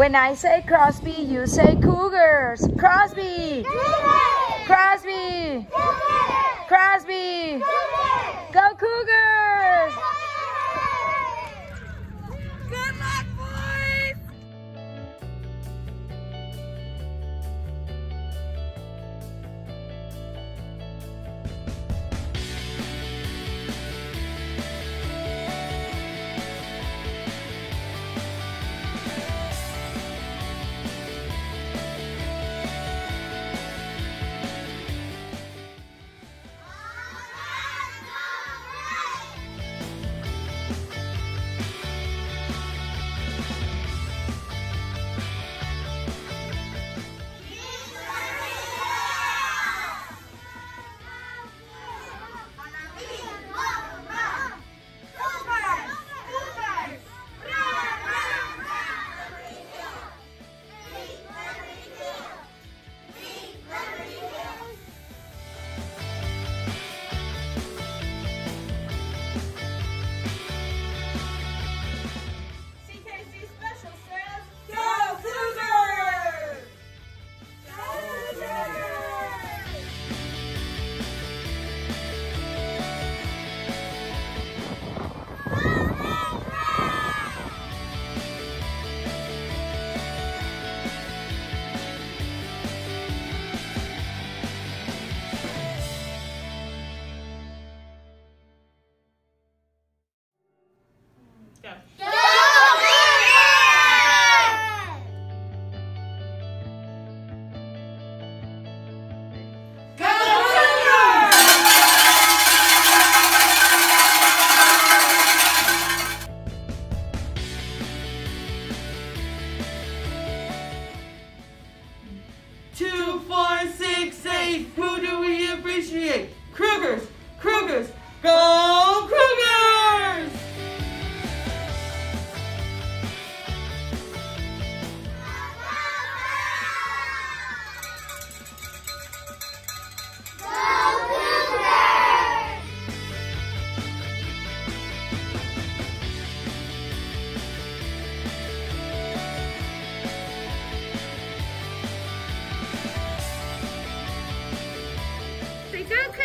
When I say Crosby, you say Cougars. Crosby! Cougars! Crosby! Cougars! Crosby! Cougars! Go Cougars! Go. Two, four, six, eight. Who do we appreciate? Cougars, Cougars, go Go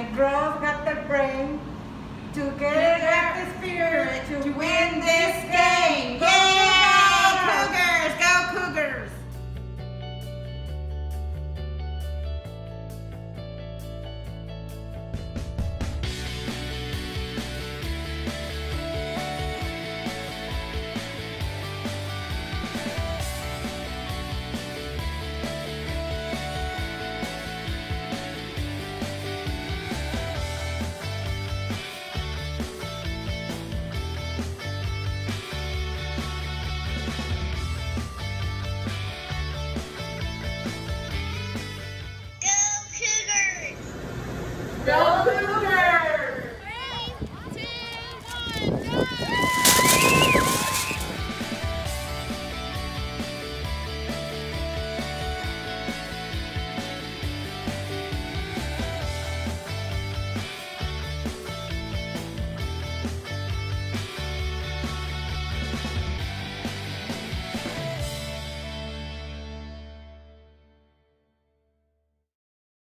the girls got the brain. to Together got the spirit to win this game. Yeah,